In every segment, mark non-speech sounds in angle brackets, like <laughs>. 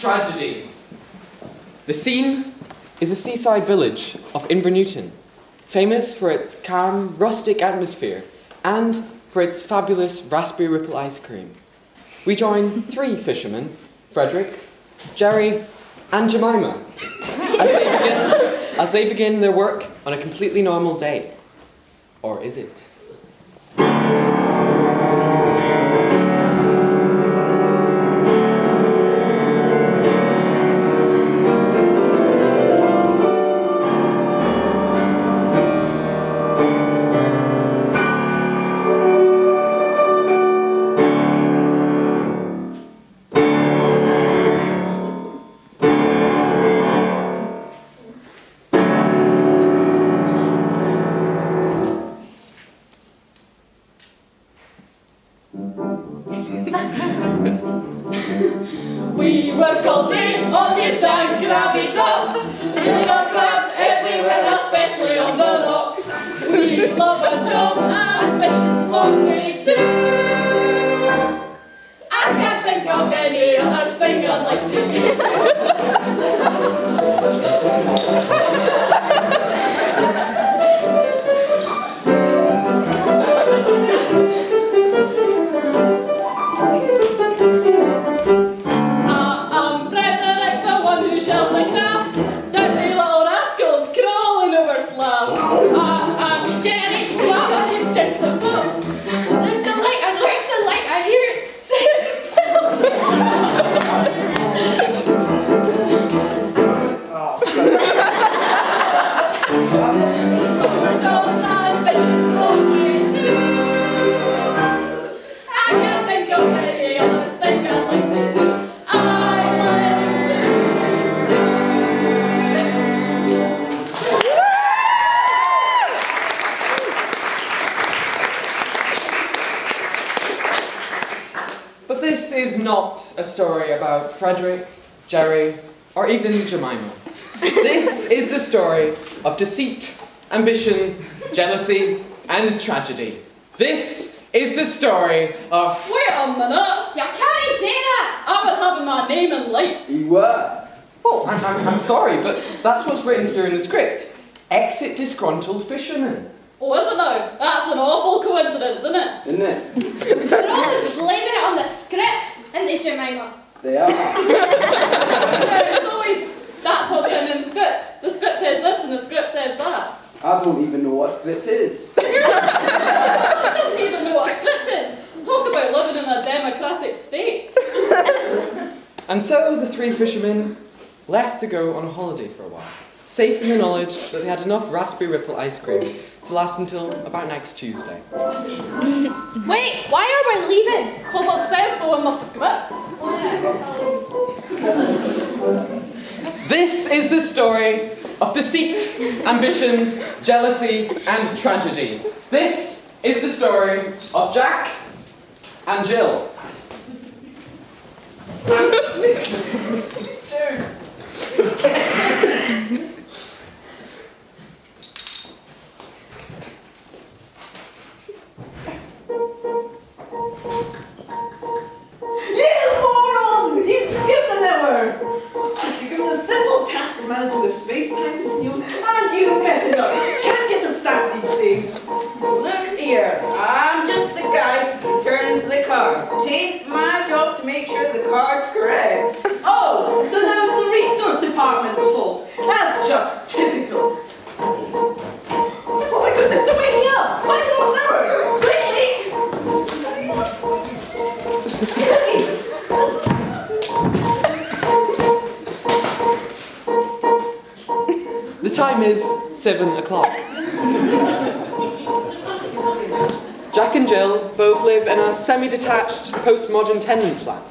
tragedy. The scene is the seaside village of Invernewton, famous for its calm, rustic atmosphere and for its fabulous raspberry ripple ice cream. We join three fishermen Frederick, Jerry, and Jemima as they begin, as they begin their work on a completely normal day. Or is it? Frederick, Jerry, or even Jemima. This <laughs> is the story of deceit, ambition, jealousy, and tragedy. This is the story of. Wait a minute! You can't do that! I've been having my name in lights. You were? Oh, I'm, I'm, I'm sorry, but that's what's written here in the script. Exit disgruntled fisherman. Oh, is it now? That's an awful coincidence, isn't it? Isn't it? <laughs> They're always blaming it on the script, isn't they, Jemima? They are. <laughs> Yeah, it's always, that's what's in the script. The script says this and the script says that. I don't even know what script is. <laughs> She doesn't even know what script is. Talk about living in a democratic state. <laughs> And so the three fishermen left to go on a holiday for a while, safe in the knowledge that they had enough raspberry ripple ice cream to last until about next Tuesday. Wait, why are we leaving? Because it says so in the script. This is the story of deceit, ambition, jealousy, and tragedy. This is the story of Jack and Jill. <laughs> You managing the space-time continuum, and you mess it up. You can't get the staff these days. Look here, I'm is seven o'clock. Jack and Jill both live in a semi detached postmodern tenement flat.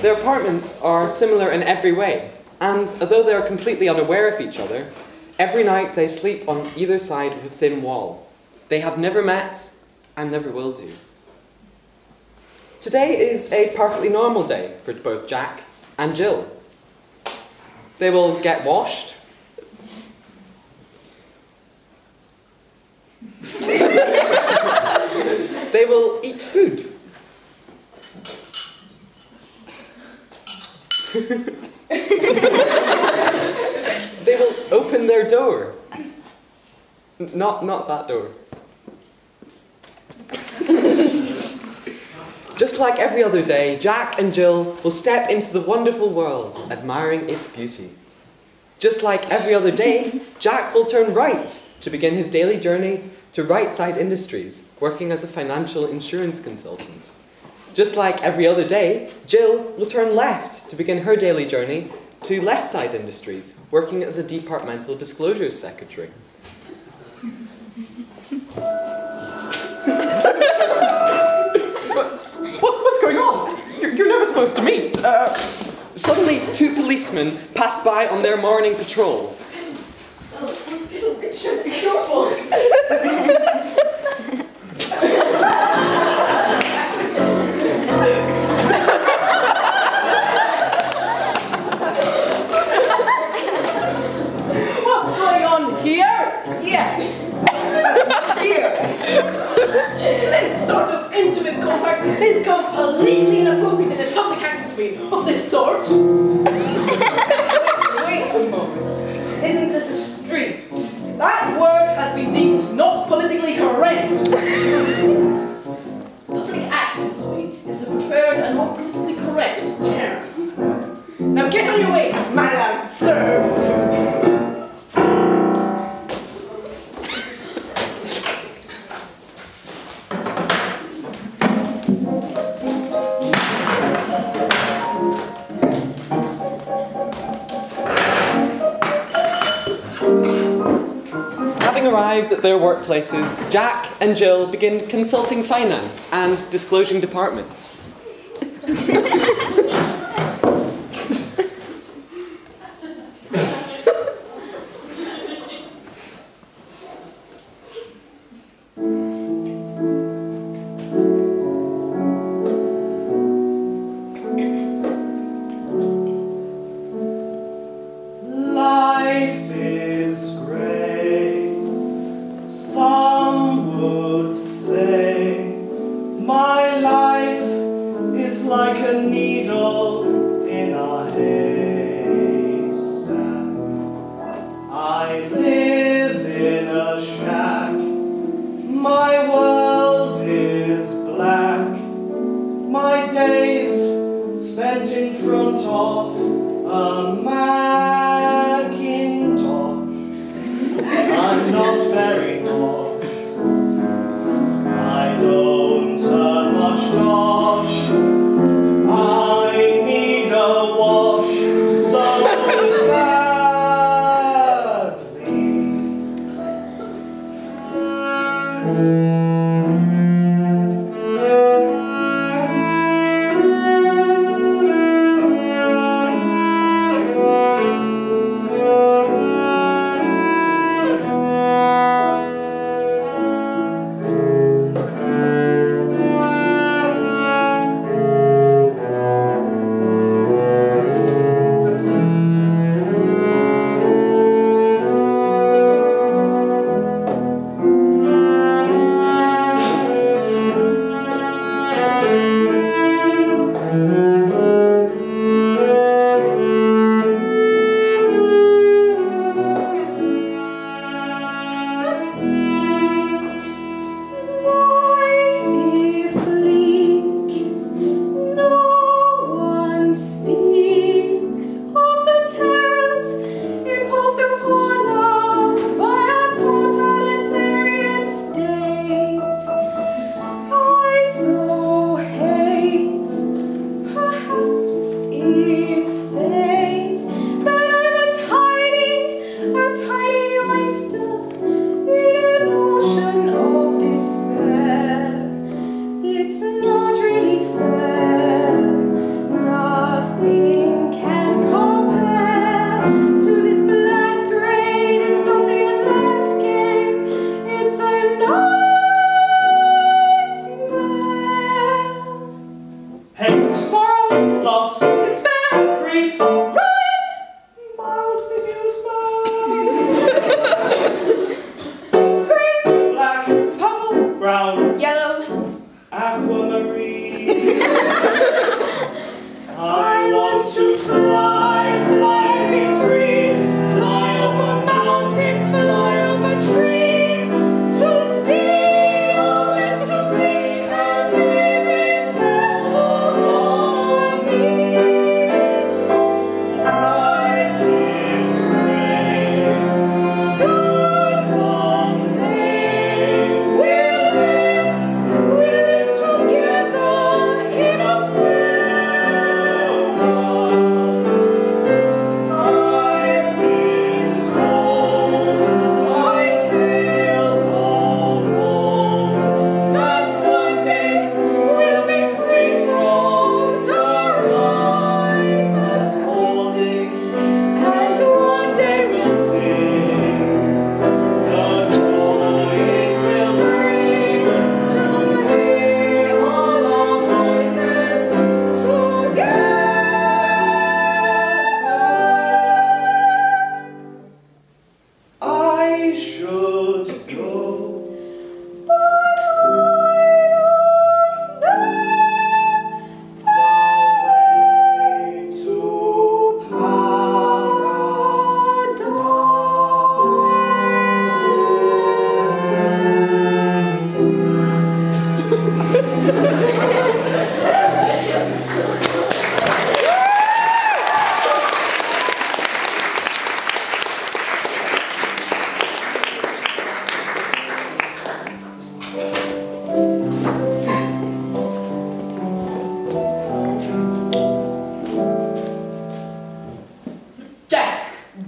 Their apartments are similar in every way, and although they are completely unaware of each other, every night they sleep on either side of a thin wall. They have never met and never will do. Today is a perfectly normal day for both Jack and Jill. They will get washed. <laughs> they will eat food. <laughs> they will open their door. Not, not that door. <laughs> Just like every other day, Jack and Jill will step into the wonderful world, admiring its beauty. Just like every other day, Jack will turn right to begin his daily journey to Right Side Industries, working as a financial insurance consultant. Just like every other day, Jill will turn left to begin her daily journey to Left Side Industries, working as a departmental disclosures secretary. What, what's going on? You're, you're never supposed to meet. Uh, suddenly, two policemen pass by on their morning patrol. What's going on here? Yeah. <laughs> Here. This sort of intimate contact is completely inappropriate in a public access of this sort. Workplaces, Jack and Jill begin consulting finance and disclosing departments. <laughs>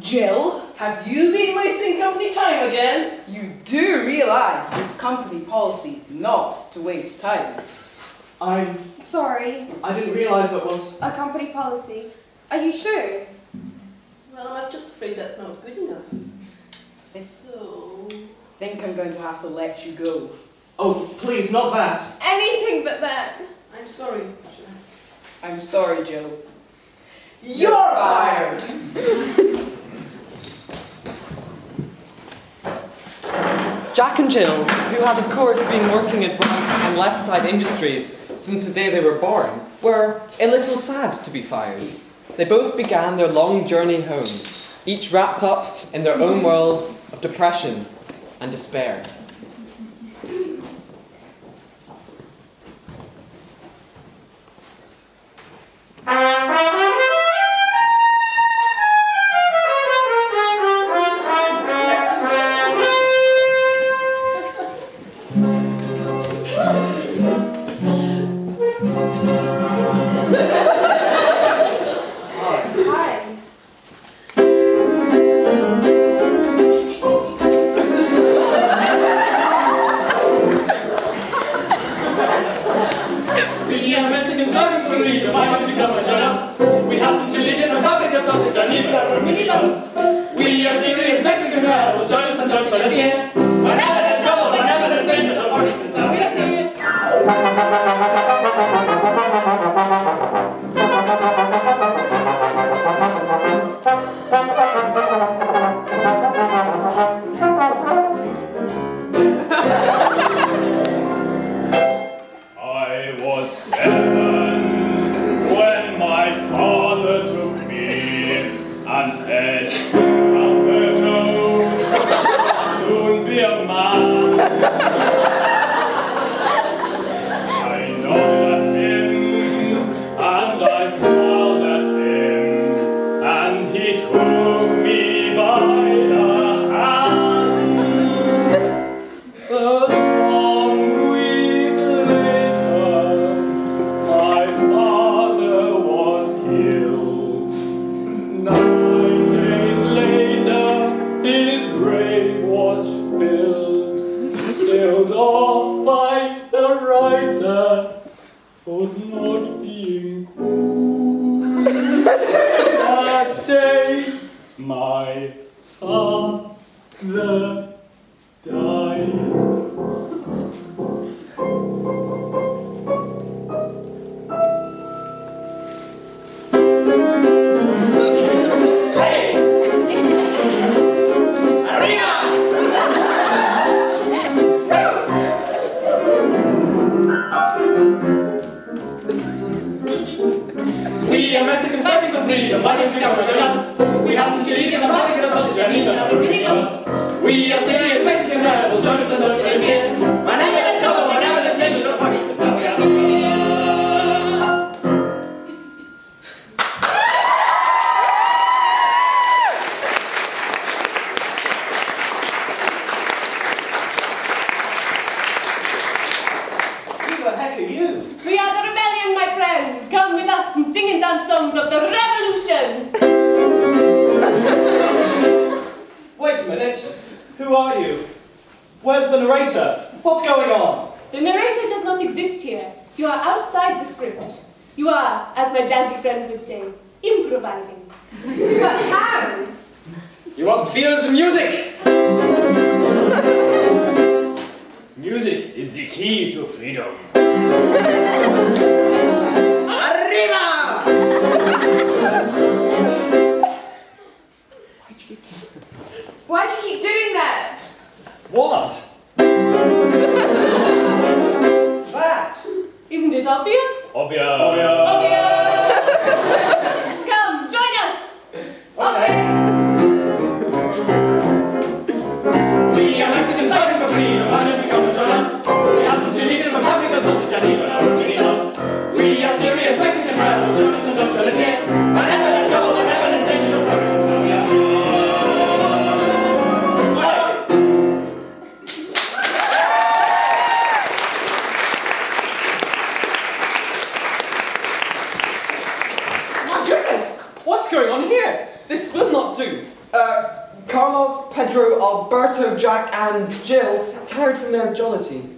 Jill, have you been wasting company time again? You do realize it's company policy not to waste time. I'm sorry. I didn't realize it was a company policy. Are you sure? Well, I'm just afraid that's not good enough. So. Think I'm going to have to let you go. Oh, please, not that. Anything but that. I'm sorry, Jill. I'm sorry, Jill. You're fired! <laughs> Jack and Jill, who had of course been working at right and left side industries since the day they were born, were a little sad to be fired. They both began their long journey home, each wrapped up in their own worlds of depression and despair. <laughs>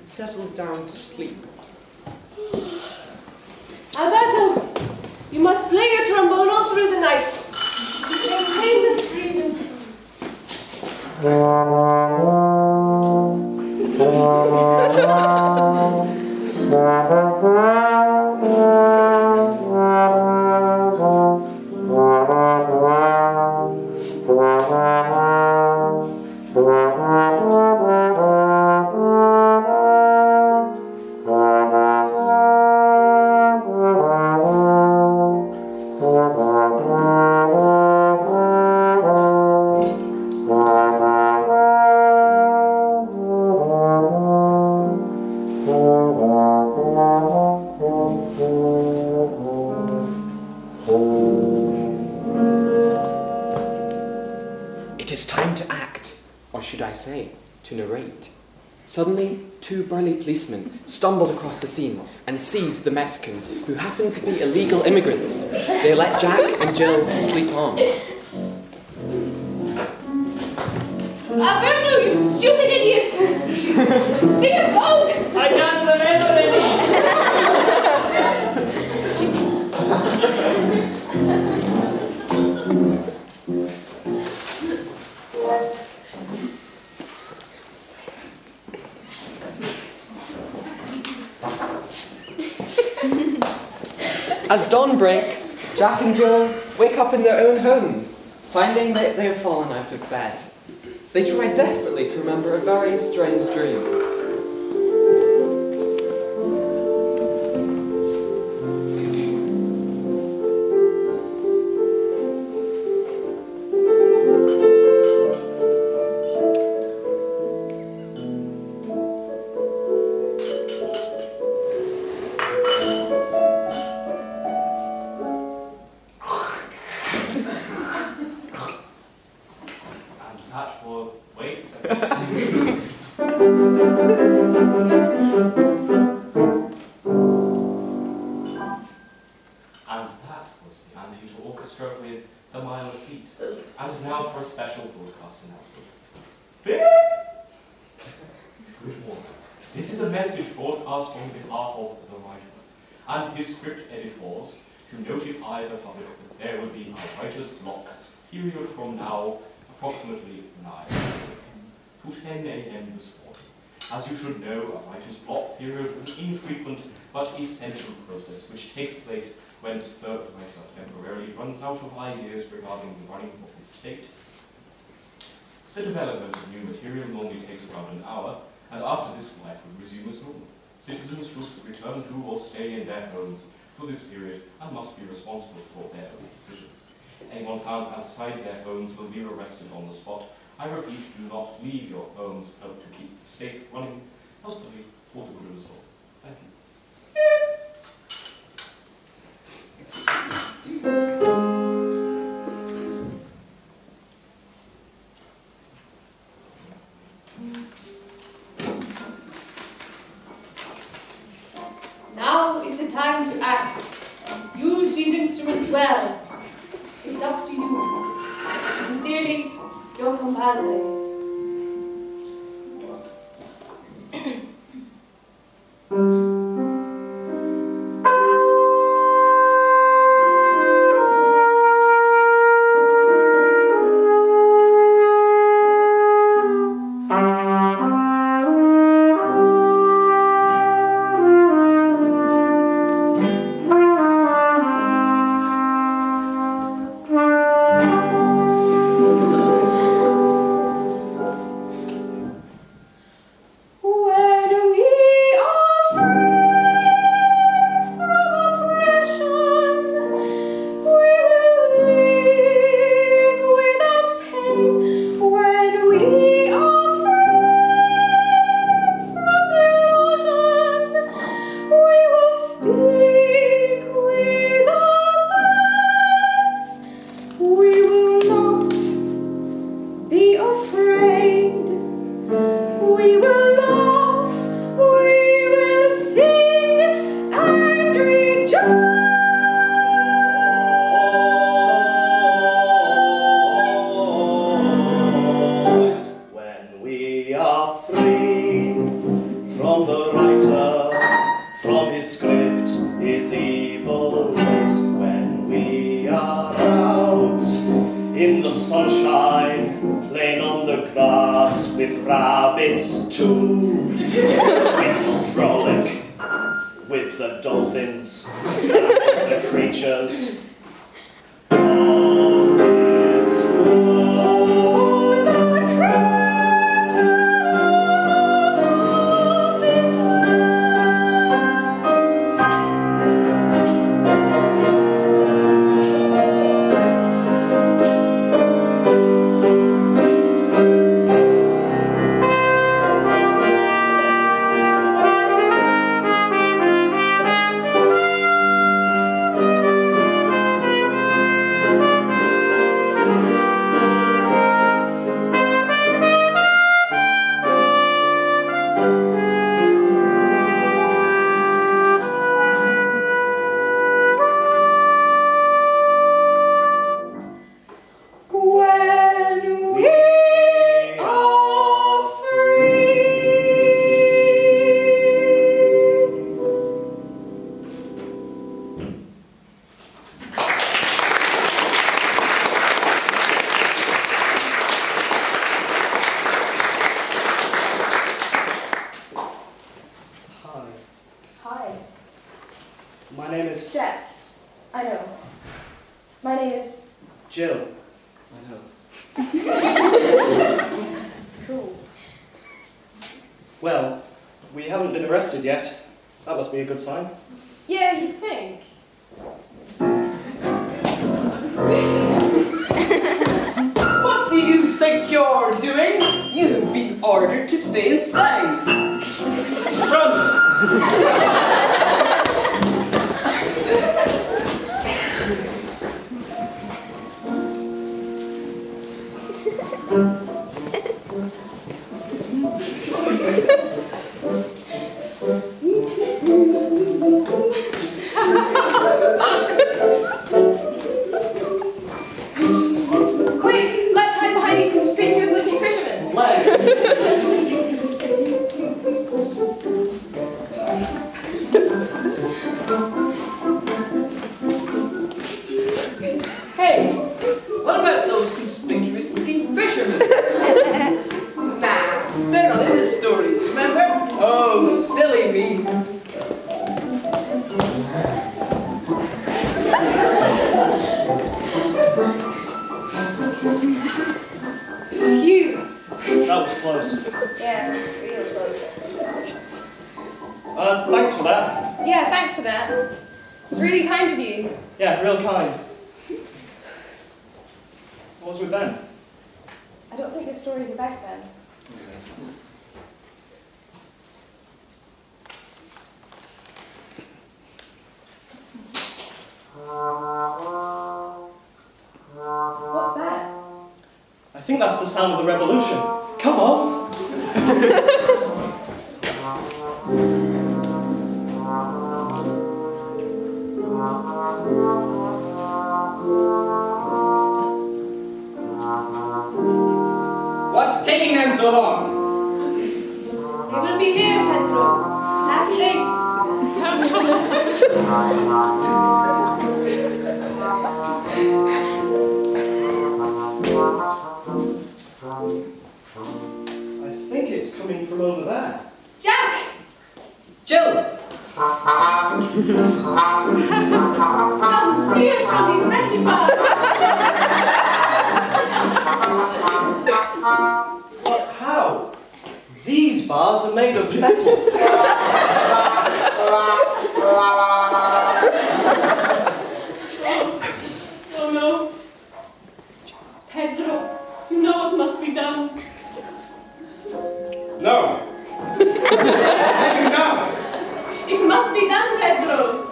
settled down to sleep. Suddenly, two burly policemen stumbled across the scene and seized the Mexicans, who happened to be illegal immigrants. They let Jack and Jill sleep on. Jill wake up in their own homes, finding that they have fallen out of bed. They try desperately to remember a very strange dream. Writer's block period is an infrequent but essential process which takes place when the writer temporarily runs out of ideas regarding the running of his state. The development of new material normally takes around an hour, and after this life will resume as normal. Citizens should return to or stay in their homes for this period and must be responsible for their own decisions. Anyone found outside their homes will be arrested on the spot. I repeat, do not leave your homes. Help to keep the state running healthily for the. Thank you. is evil waste when we are out in the sunshine, playing on the grass with rabbits too. we will frolic with the dolphins, and the creatures. side. What's taking them so long? They will be here, Pedro. Happy <laughs> coming from over there. Jack! Jill! I'm these. What? How? These bars are made of metal. <laughs> it must be done, Pedro.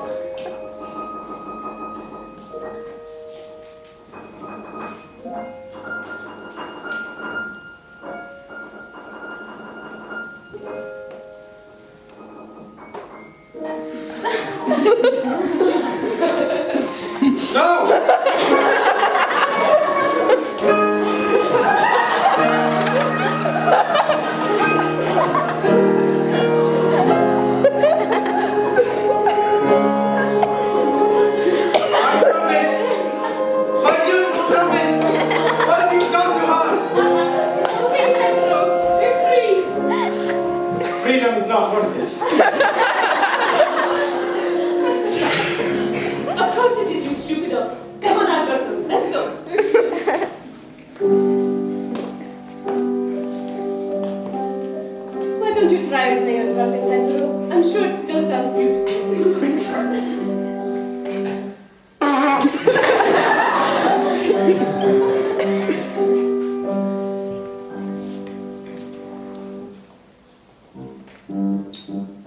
coração.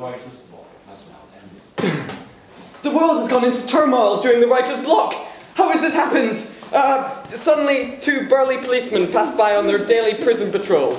Has now ended. <coughs> The world has gone into turmoil during the writer's block. How has this happened? Uh, suddenly, two burly policemen pass by on their daily prison patrol.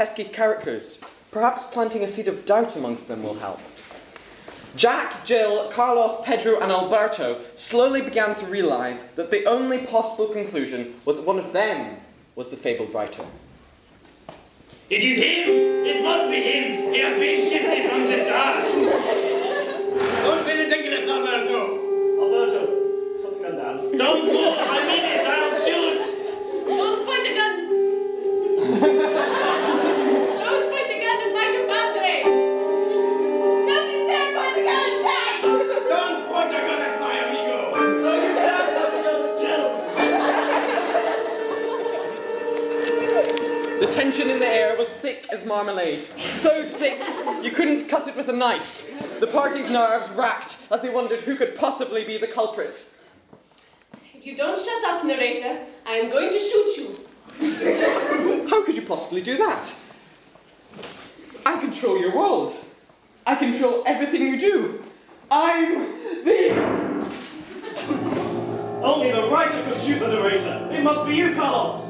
Pesky characters. Perhaps planting a seed of doubt amongst them will help. Jack, Jill, Carlos, Pedro, and Alberto slowly began to realize that the only possible conclusion was that one of them was the fabled writer. It is him! It must be him! He has been shifted from the start! Don't be ridiculous, Alberto. Alberto, put the gun down. Don't move! I mean it! The tension in the air was thick as marmalade. So thick, you couldn't cut it with a knife. The party's nerves racked as they wondered who could possibly be the culprit. If you don't shut up, narrator, I am going to shoot you. How could you possibly do that? I control your world. I control everything you do. I'm the. Only the writer could shoot the narrator. It must be you, Carlos.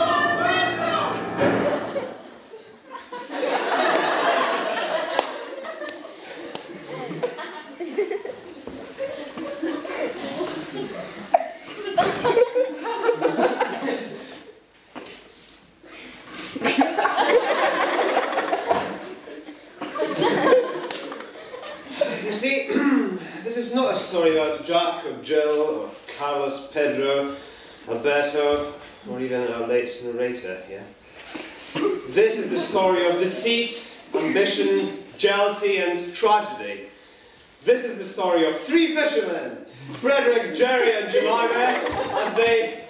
You see, this is not a story about Jack or Jill or Carlos, Pedro, Alberto, or late narrator here. This is the story of deceit, ambition, jealousy, and tragedy. This is the story of three fishermen, Frederick, Jerry, and Jemima, as they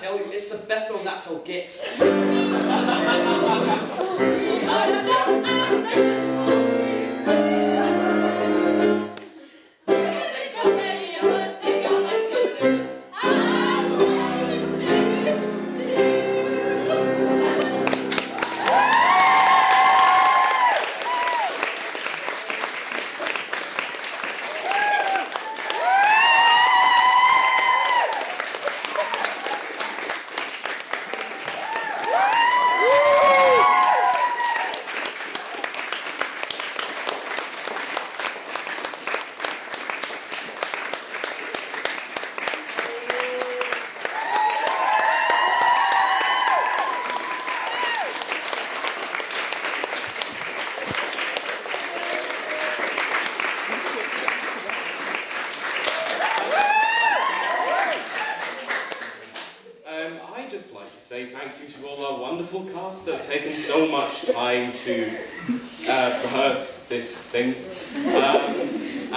tell you, it's the best on that'll get. <laughs> <laughs> <laughs>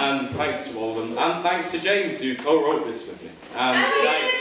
and thanks to all of them, and thanks to James who co-wrote this with me. And thanks